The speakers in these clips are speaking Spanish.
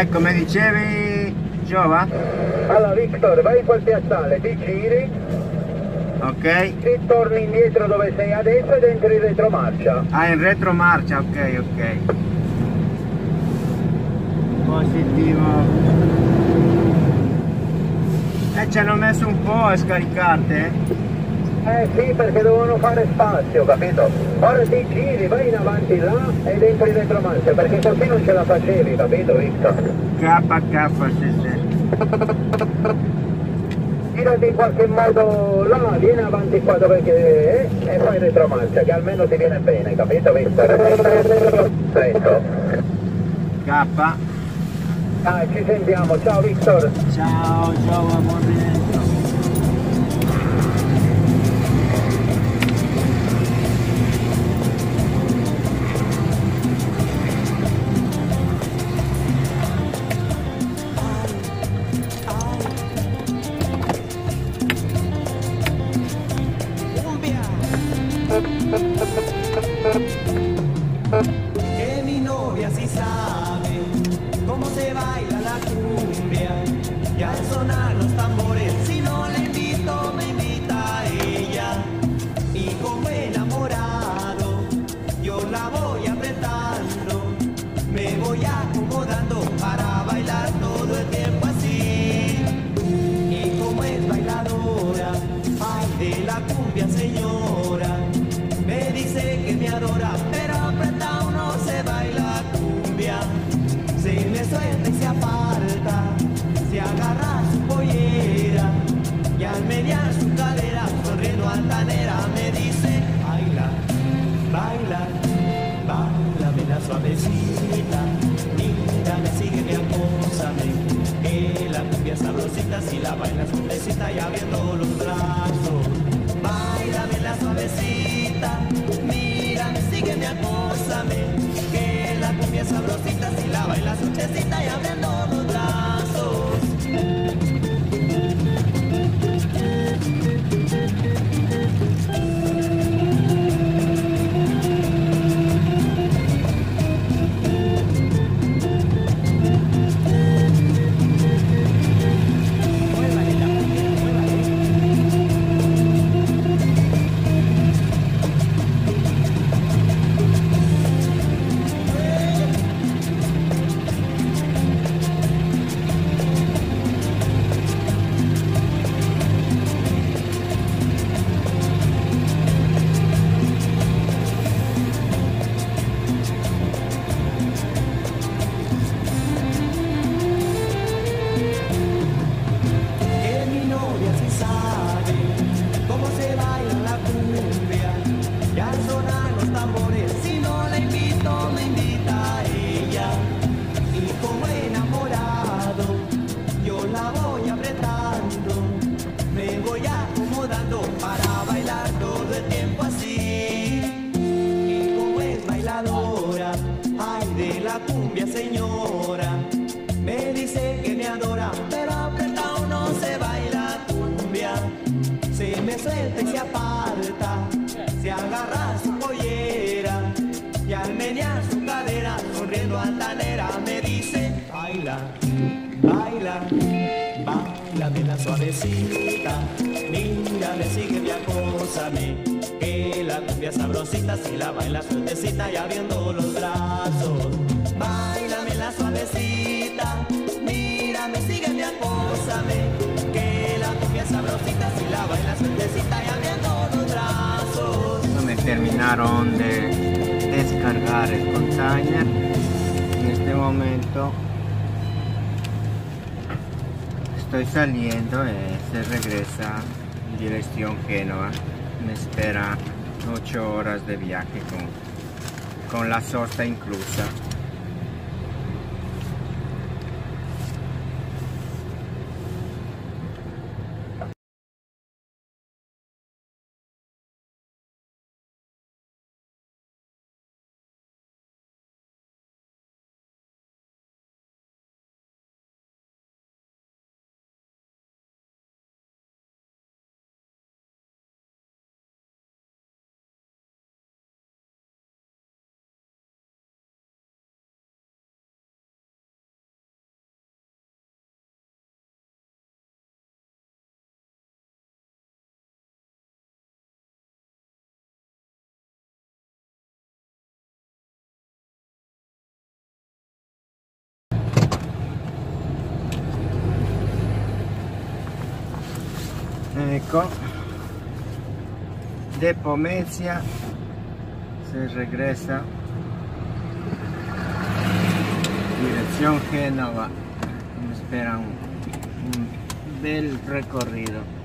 Ecco, mi dicevi, Giova? Allora Victor, vai in quel piazzale, ti giri, Ok. ti torni indietro dove sei adesso ed entri in retromarcia. Ah, in retromarcia, ok, ok. Positivo. Eh, ci hanno messo un po' a scaricarti. Eh sì, perché dovevano fare spazio, capito? Ora ti giri, vai in avanti là ed entri in retromarcia, perché così non ce la facevi, capito Victor? KK, sì, sì. Girati in qualche modo là, vieni avanti qua dove che è e fai retromarcia, che almeno ti viene bene, capito Victor? Stretto. K. Dai, ci sentiamo, ciao Victor. Ciao Giova, buon altanera, me dice, baila, baila, baila, la suavecita, mira, me sigue, me acósame, que la cumbia sabrosita, si la baila suavecita y abriendo los brazos. Báilame la suavecita, mírame, sígueme, acósame, que la cumbia sabrosita si la baila suchecita y abriendo sonriendo altanera, me dice, baila, baila, baila de la suavecita, mírame, sígueme, acósame, que la cumbia sabrosita, si la baila sueltecita y abriendo los brazos. Báilame la suavecita, mírame, sígueme, acósame, que la cumbia sabrosita, si la baila sueltecita y abriendo los brazos. No me terminaron de descargar el container. Este momento estoy saliendo y se regresa en dirección Génova. Me espera 8 horas de viaje con, con la sosta inclusa. Ecco, de Pomezia se regresa dirección Génova. Me espera un, un bel recorrido.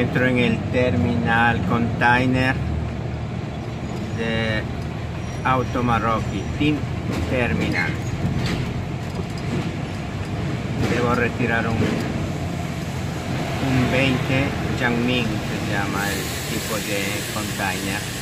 Encuentro en el terminal container de Automarocchi, Team Terminal. Debo retirar un, un 20 Jiangming, se llama el tipo de container.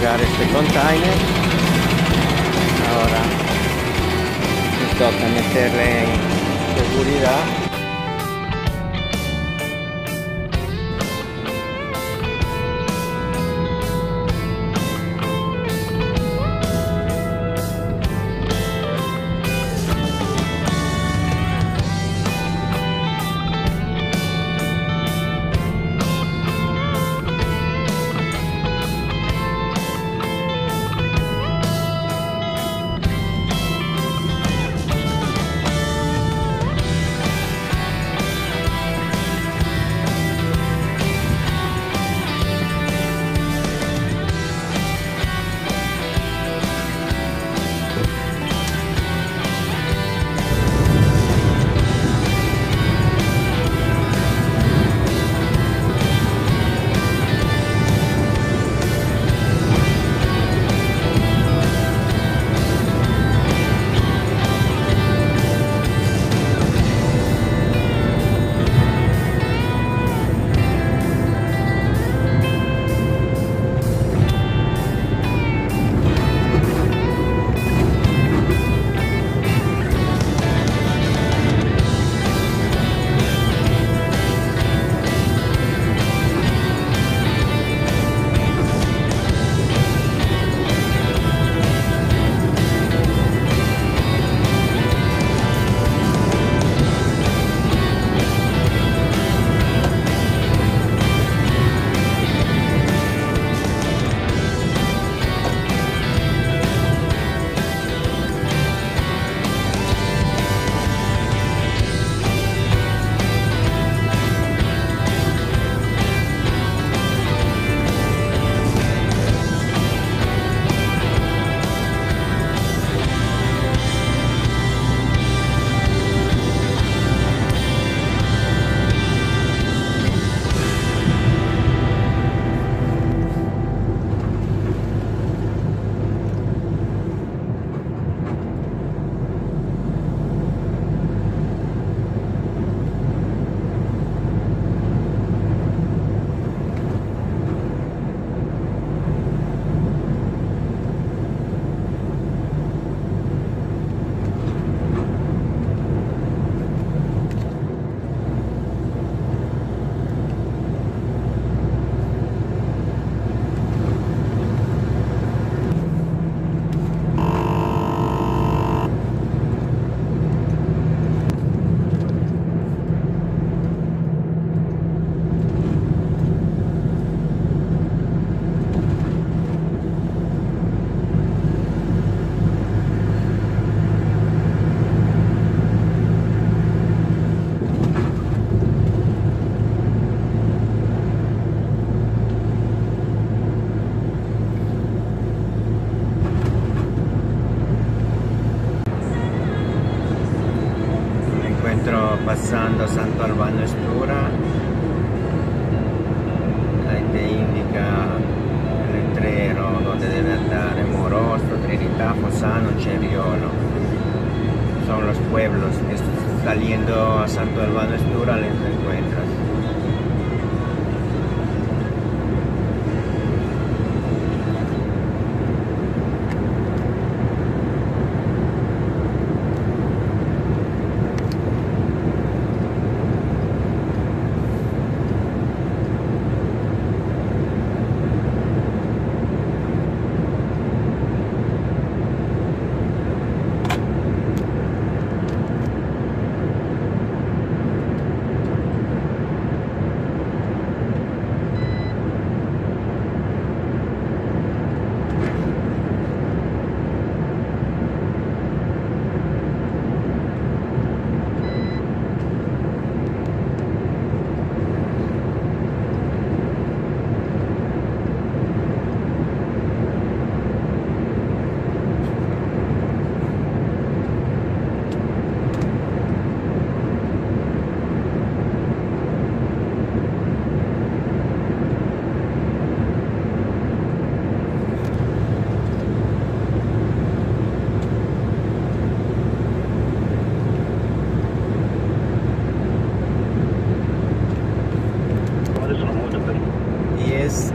Cargar este container. Ahora toca meterle en seguridad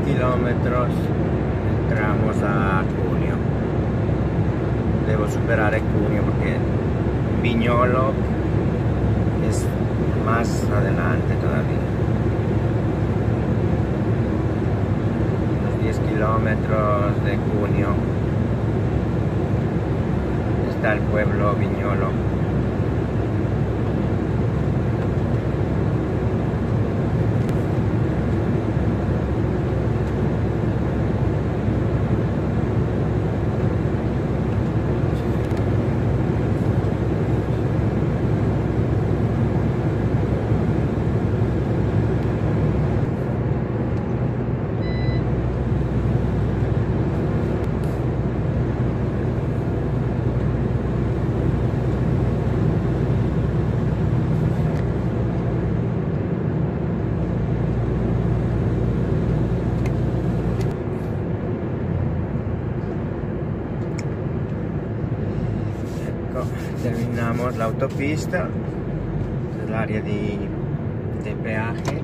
kilómetros entramos a Cuneo. Debo superar el Cuneo porque Viñolo es más adelante todavía. Los 10 kilómetros de Cuneo está el pueblo Viñolo. Terminamos l'autopista, l'area di, di peaje.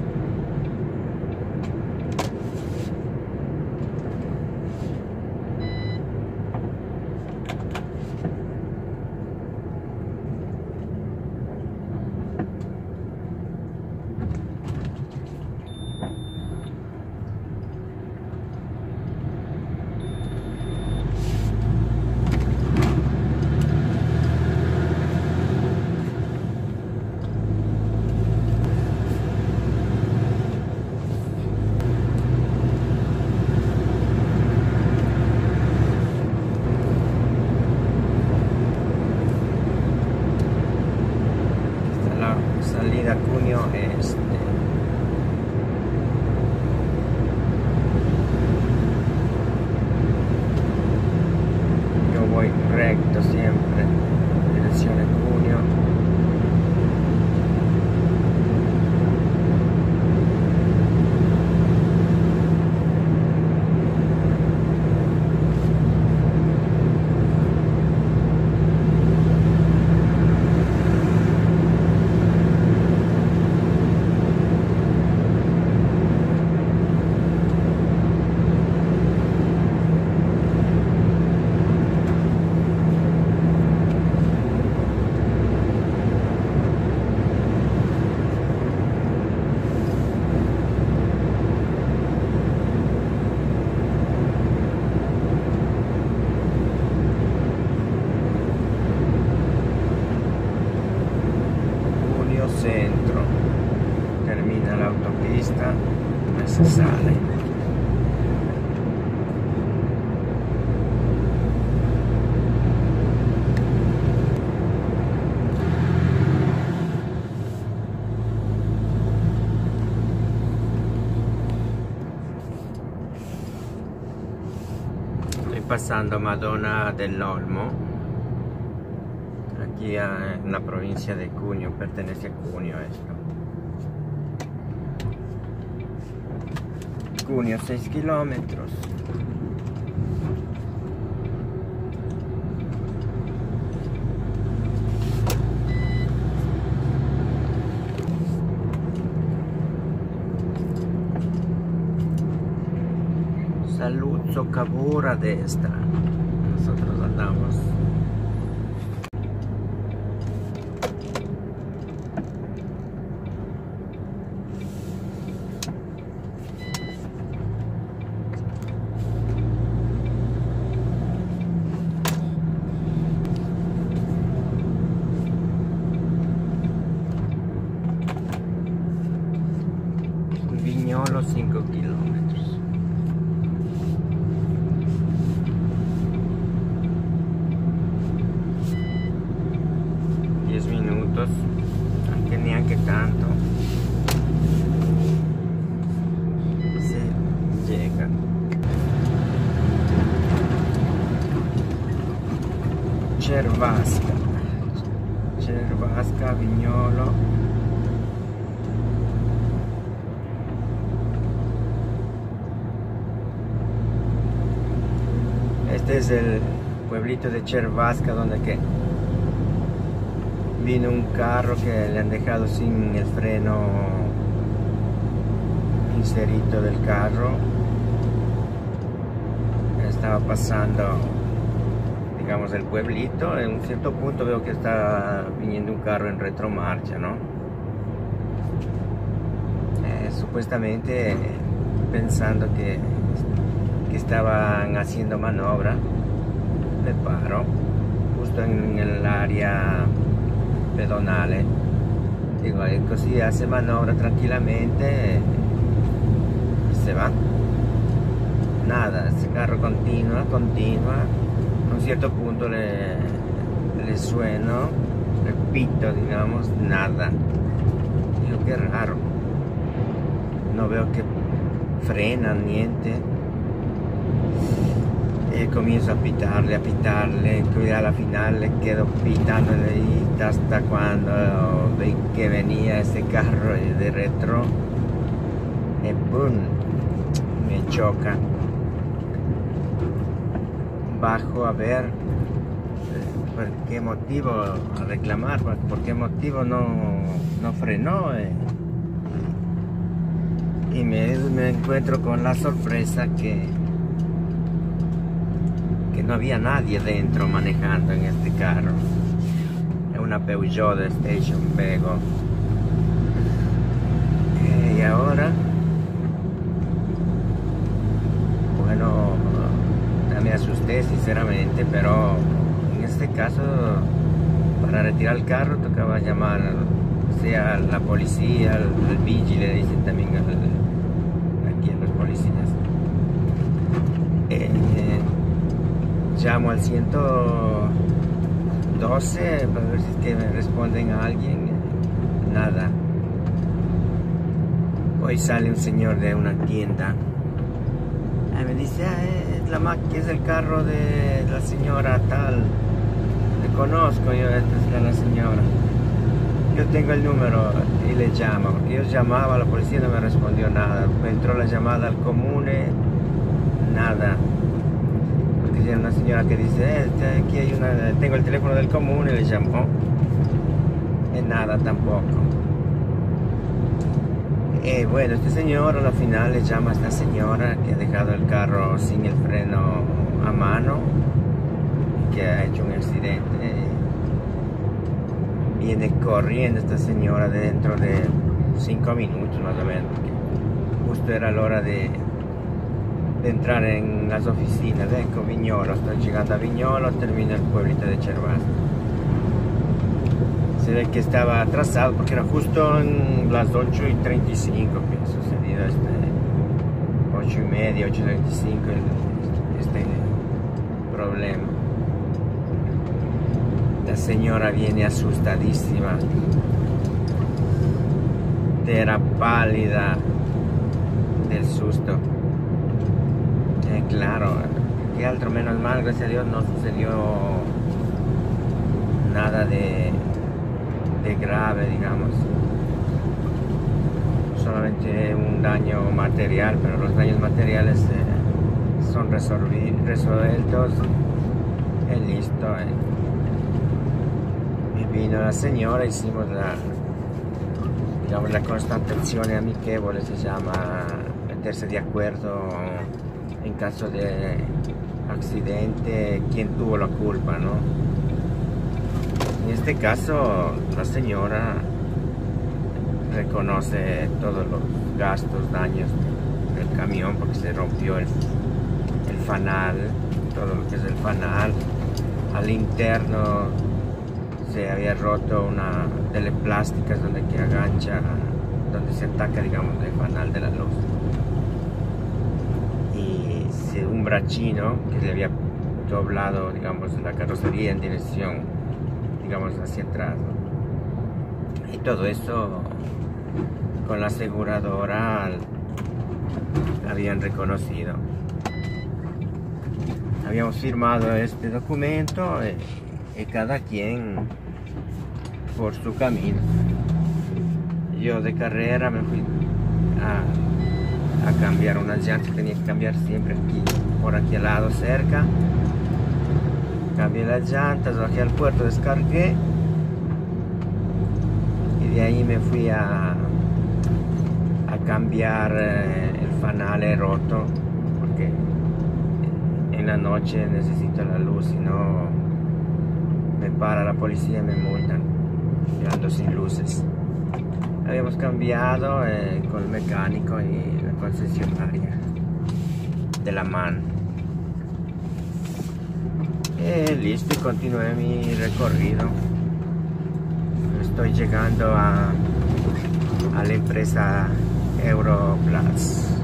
Pasando Madonna dell'Olmo. Aquí en la provincia de Cuneo, pertenece a Cuneo esto. Cuneo 6 kilómetros. zoccapora a destra. Cervasca. Cervasca, Viñolo. Este es el pueblito de Cervasca donde que vino un carro que le han dejado sin el freno inserito del carro estaba pasando, digamos, el pueblito. En un cierto punto veo que está viniendo un carro en retromarcha, ¿no? Eh, supuestamente pensando que, que estaban haciendo maniobra, me paro justo en el área pedonale. Digo, e così hace manovra tranquillamente y se va. Nada, ese carro continua, continua. A un cierto punto le, le sueno, repito, digamos, nada. Digo, qué raro. No veo que frenan, niente. E comienzo a pitarle, a pitarle, que a la final le quedo pitándole ahí hasta cuando vi que venía ese carro de retro y boom, me choca. Bajo a ver eh, por qué motivo a reclamar, por, qué motivo no, no frenó. eh. Y me, me encuentro con la sorpresa que que no había nadie dentro manejando en este carro. Es una Peugeot de Station Bego. Eh, y ahora, bueno, ya sinceramente, pero en este caso, para retirar el carro tocaba llamar, sea a la policía, al, al vigile, dicen también aquí a los policías. Eh, llamo al 112 para ver si es que me responden a alguien. Nada. Hoy sale un señor de una tienda. Ah, me dice, "Ah, es, la máquina, es el carro de la señora tal. Le conozco yo, esta es la señora. Yo tengo el número y le llamo, porque yo llamaba, la policía no me respondió nada. Me entró la llamada al comune, nada. Porque era una señora que dice, "Eh, este, aquí hay una, tengo el teléfono del comune, le llamó. Y nada tampoco. Eh, bueno, este señor a la final le llama a esta señora que ha dejado el carro sin el freno a mano, que ha hecho un accidente. Viene corriendo esta señora dentro de cinco minutos más o menos, justo era la hora de, de entrar en las oficinas. Ecco, Viñolo, estoy llegando a Viñolo, termina el pueblito de Chervás. Se ve que estaba atrasado porque era justo en las 8 y 35 que ha sucedido este 8 y media, 8 y 35 el- este problema. La señora viene asustadísima. Era pálida del susto. Eh, claro, que altro menos mal, gracias a Dios no sucedió nada de, grave, digamos. Solamente un daño material, pero los daños materiales eh, son resueltos y listo. eh. Y vino la señora, hicimos la, digamos, la constatazione amichevole, se llama meterse de acuerdo en caso de accidente, quién tuvo la culpa, ¿no? En este caso, la señora reconoce todos los gastos, daños del camión porque se rompió el, el fanal, todo lo que es el fanal. Al interno se había roto una de las plásticas donde que agancha, donde se ataca, digamos, el fanal de la luz. Y un brachino que le había doblado, digamos, la carrocería en dirección, digamos, hacia atrás. Y todo eso con la aseguradora habían reconocido. Habíamos firmado este documento eh, y cada quien por su camino. Yo de carrera me fui a, a cambiar unas llantas, tenía que cambiar siempre por aquí al lado cerca. Cambié las llantas, bajé al puerto, descargué y de ahí me fui a, a cambiar eh, el fanale roto porque en la noche necesito la luz, si no me para la policía me multan. Yo ando sin luces. Habíamos cambiado eh, con el mecánico y la concesionaria de la MAN. Eh, listo y continué mi recorrido. Estoy llegando a, la empresa Europlas.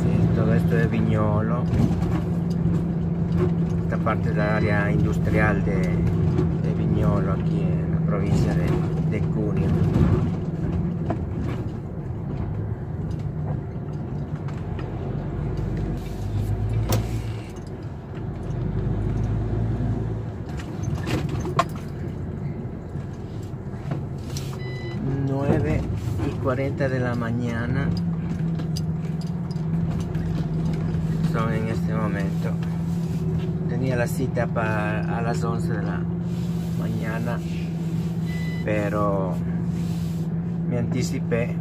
Sí, todo esto es Viñolo. Esta parte del área industrial de, de Viñolo aquí en la provincia de, de Cuneo. Nueve y 40 de la mañana. Son en este momento. Tenía la cita para a las 11 de la mañana pero me anticipé